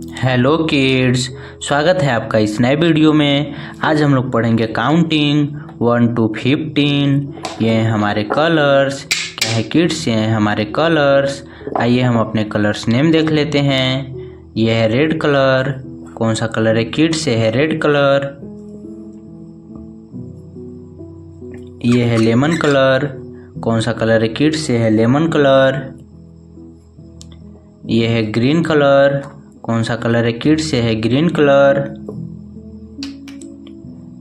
Hello kids, स्वागत है आपका इस नए वीडियो में। आज हम लोग पढ़ेंगे काउंटिंग, वन टू फिफ्टीन। ये हैं हमारे कलर्स। क्या है किड्स, ये हैं हमारे कलर्स। आइए हम अपने कलर्स नेम देख लेते हैं। ये है रेड कलर। कौन सा कलर है किड्स, ये है रेड कलर। ये है लेमन कलर। कौन सा कलर है किड्स, ये है लेमन कलर। ये है ग्रीन कलर। कौन सा कलर है? किड्स, ये है ग्रीन कलर।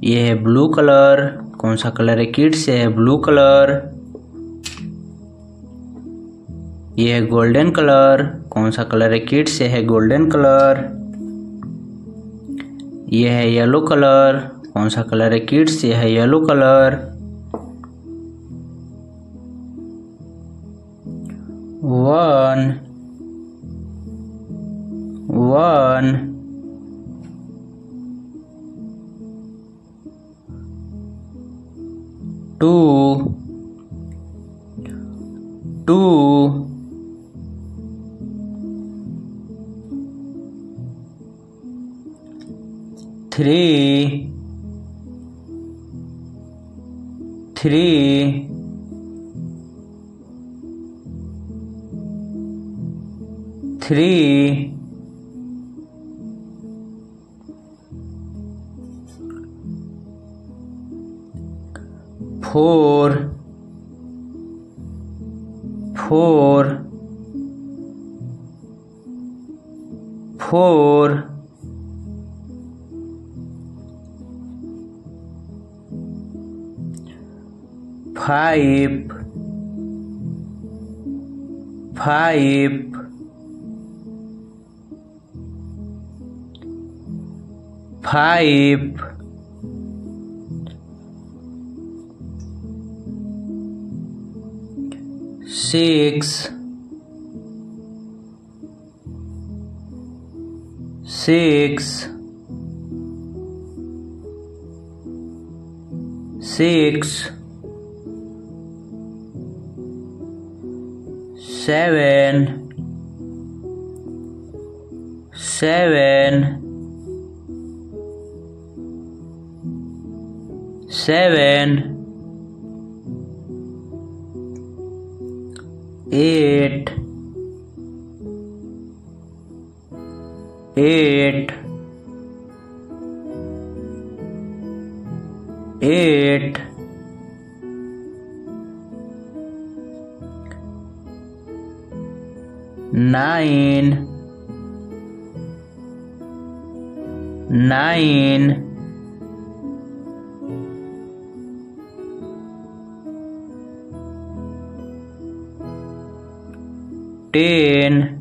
ये है ब्लू कलर। कौन सा कलर है? किड्स, ये है ब्लू कलर। ये है गोल्डन कलर। कौन सा कलर है? किड्स, ये है गोल्डन कलर। ये है येलो कलर। कौन सा कलर है? किड्स, ये है yellow colour. One. One. Two. Two. Three. Three. Three four four four five five five six six six seven seven seven eight eight eight nine nine ten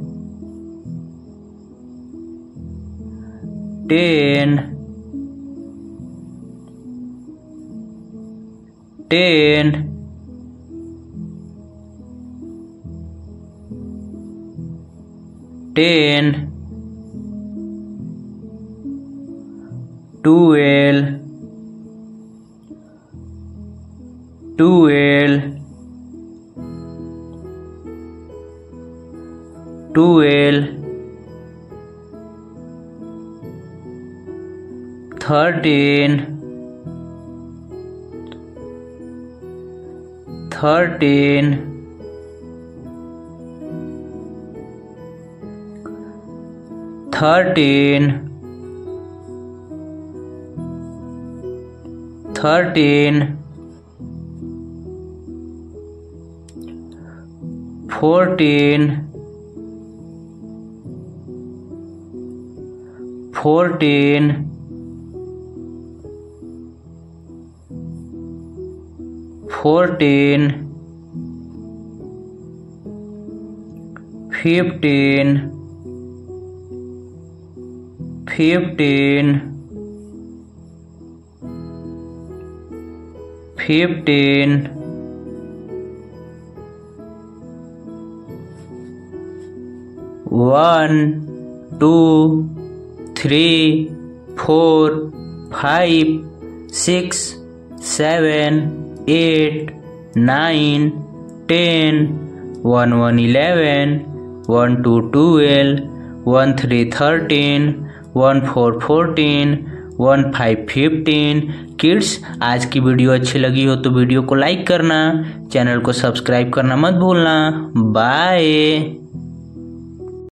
ten ten ten twelve twelve twelve thirteen thirteen thirteen thirteen fourteen Fourteen, fourteen, fifteen, fifteen, fifteen, one, two. Three four five six seven eight nine ten one one eleven one two twelve one three thirteen one four fourteen one five fifteen kids आज की video अच्छी लगी हो तो video को like करना, channel को subscribe करना मत भूलना। बाय